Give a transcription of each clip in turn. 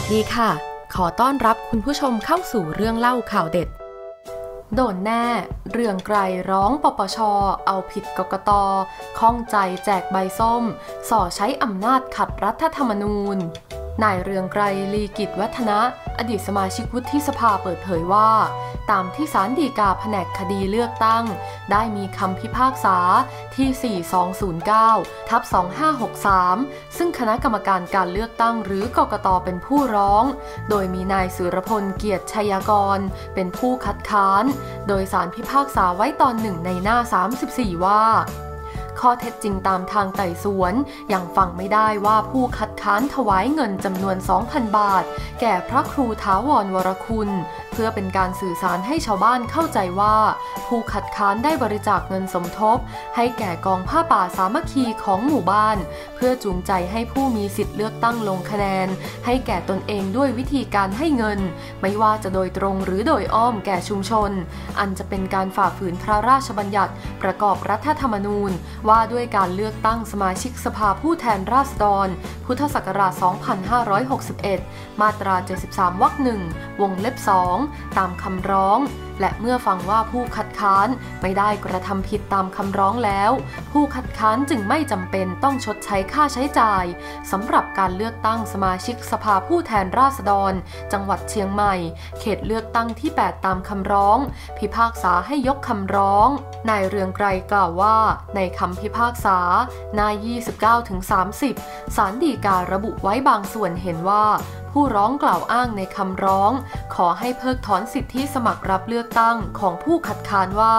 สดีค่ะ ขอต้อนรับคุณผู้ชมเข้าสู่เรื่องเล่าข่าวเด็ด โดนแน่ เรื่องไกลร้องปปช เอาผิดกกตข้องใจแจกใบส้ม ส่อใช้อำนาจขัดรัฐธรรมนูญนายเรืองไกรลีกิจวัฒนะ อดีตสมาชิกวุฒิสภาเปิดเผยว่า ตามที่ศาลฎีกาแผนกคดีเลือกตั้ง ได้มีคำพิพากษาที่ 4209 ทับ 2563 ซึ่งคณะกรรมการการเลือกตั้งหรือกกตเป็นผู้ร้อง โดยมีนายสุรพลเกียรติชัยกร เป็นผู้คัดค้าน โดยสารพิพากษาไว้ตอนหนึ่งในหน้า 34 ว่า ข้อเท็จจริงตามทางไต่สวนยังฟังไม่ได้ว่าผู้คัดค้านถวายเงินจำนวน 2,000 บาท แก่พระครูท้าวรวรคุณเพื่อเป็นการสื่อสารให้ชาวบ้านเข้าใจว่า ผู้คัดค้านได้บริจาคเงินสมทบ ให้แก่กองผ้าป่าสามัคคีของหมู่บ้าน เพื่อจูงใจให้ผู้มีสิทธิ์เลือกตั้งลงคะแนน ให้แก่ตนเองด้วยวิธีการให้เงิน ไม่ว่าจะโดยตรงหรือโดยอ้อมแก่ชุมชน อันจะเป็นการฝ่าฝืนพระราชบัญญัติประกอบรัฐธรรมนูญ ว่าด้วยการเลือกตั้งสมาชิกสภาผู้แทนราษฎร พุทธศักราช 2561 มาตรา 73 วรรคหนึ่งวงเล็บ2ตามคำร้องและเมื่อฟังว่าผู้คัดค้านไม่ได้กระทำผิดตามคำร้องแล้ว ผู้คัดค้านจึงไม่จำเป็นต้องชดใช้ค่าใช้จ่ายสำหรับการเลือกตั้งสมาชิกสภาผู้แทนราษฎร จังหวัดเชียงใหม่ เขตเลือกตั้งที่ 8 ตามคำร้อง พิพากษาให้ยกคำร้องนายเรืองไกรกล่าวว่า ในคำพิพากษาหน้า 29-30 สารดีการะบุไว้บางส่วนเห็นว่า ผู้ร้องกล่าวอ้างในคำร้อง ขอให้เพิกถอนสิทธิสมัครรับเลือกตั้งของผู้คัดค้านว่า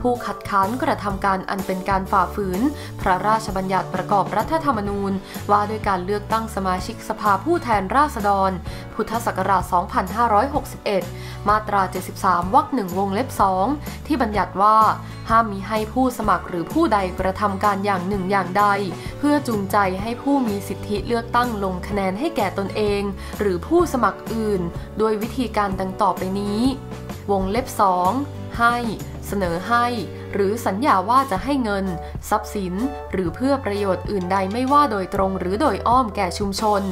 ผู้คัดค้านกระทำการอันเป็นการฝ่าฝืน พระราชบัญญัติประกอบรัฐธรรมนูญ ว่าด้วยการเลือกตั้งสมาชิกสภาผู้แทนราษฎร พุทธศักราช 2561 มาตรา 73 วรรคหนึ่งวงเล็บ 2 ที่บัญญัติว่า ห้ามมีให้ผู้สมัครหรือผู้ใดกระทำการอย่างหนึ่งอย่างใด เพื่อจูงใจให้ผู้มีสิทธิเลือกตั้งลงคะแนนให้แก่ตนเอง หรือผู้สมัครอื่น โดยวิธีการดังต่อไปนี้ วงเล็บ 2 ให้ เสนอให้ หรือสัญญาว่าจะให้เงิน ทรัพย์สิน หรือเพื่อประโยชน์อื่นใดไม่ว่าโดยตรงหรือโดยอ้อมแก่ชุมชน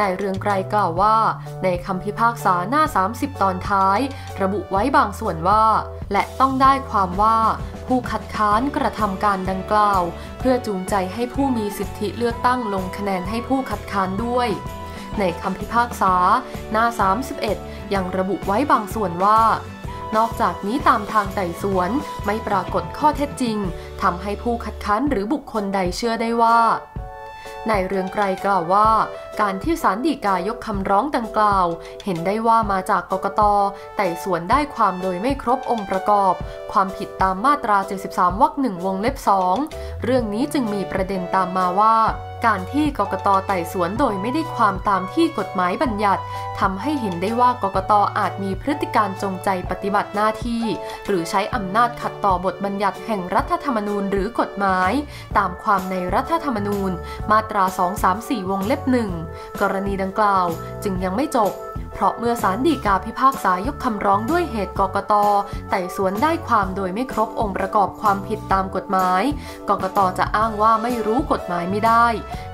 นายเรืองไกรกล่าวว่า ในคำพิพากษาหน้า 30 ตอนท้าย ระบุไว้บางส่วนว่า และต้องได้ความว่า ผู้คัดค้านกระทำการดังกล่าว เพื่อจูงใจให้ผู้มีสิทธิเลือกตั้งลงคะแนนให้ผู้คัดค้านด้วย ในคำพิพากษา หน้า 31 ยังระบุไว้บางส่วนว่านอกจากนี้ตามทางไต่สวนไม่ปรากฏข้อเท็จจริงทำให้ผู้คัดค้านหรือบุคคลใดเชื่อได้ว่านายเรืองไกรกล่าวว่า การที่ศาลฎีกายกคำร้องดังกล่าว เห็นได้ว่ามาจากกกตไต่สวนได้ความโดยไม่ครบองค์ประกอบ ความผิดตามมาตรา 73วรรคหนึ่งวงเล็บ2เรื่องนี้จึงมีประเด็นตามมาว่า การที่กกตไต่สวนโดยไม่ได้ความตามที่กฎหมายบัญญัติทำให้เห็นได้ว่ากกตอาจมีพฤติการจงใจปฏิบัติหน้าที่ หรือใช้อำนาจขัดต่อบทบัญญัติแห่งรัฐธรรมนูญหรือกฎหมาย ตามความในรัฐธรรมนูญ มาตรา 234 วงเล็บหนึ่งกรณีดังกล่าวจึงยังไม่จบ เพราะเมื่อศาลฎีกาพิพากษายกคำร้องด้วยเหตุกกตไต่สวนได้ความโดยไม่ครบองค์ประกอบความผิดตามกฎหมาย กกตจะอ้างว่าไม่รู้กฎหมายไม่ได้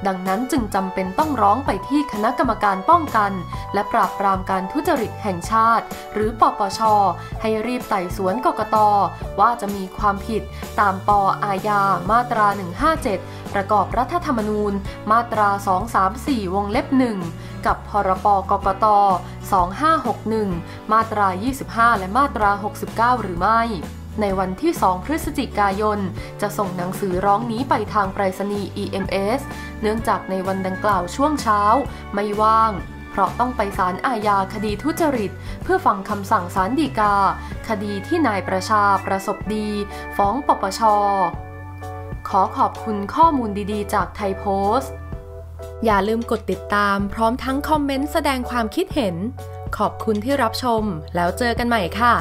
ดังนั้นจึงจำเป็นต้องร้องไปที่คณะกรรมการป้องกัน และปราบปรามการทุจริตแห่งชาติ หรือปปช ให้รีบไต่สวนกกตว่าจะมีความผิดตามปอาญามาตรา 157 ประกอบรัฐธรรมนูญ มาตรา 234 วงเล็บ 1 กับพรปกกต 2561 มาตรา 25 และมาตรา 69 หรือไม่ในวันที่ 2 พฤศจิกายน จะส่งหนังสือร้องนี้ไปทางไปรษณีย์ EMS เนื่องจากในวันดังกล่าวช่วงเช้า ไม่ว่าง เพราะต้องไปศาลอาญาคดีทุจริต เพื่อฟังคำสั่งศาลฎีกา คดีที่นายประชาประสบดี ฟ้องปปช ขอขอบคุณข้อมูลดีๆ จากไทยโพสต์ อย่าลืมกดติดตามพร้อมทั้งคอมเมนต์แสดงความคิดเห็น ขอบคุณที่รับชม แล้วเจอกันใหม่ค่ะ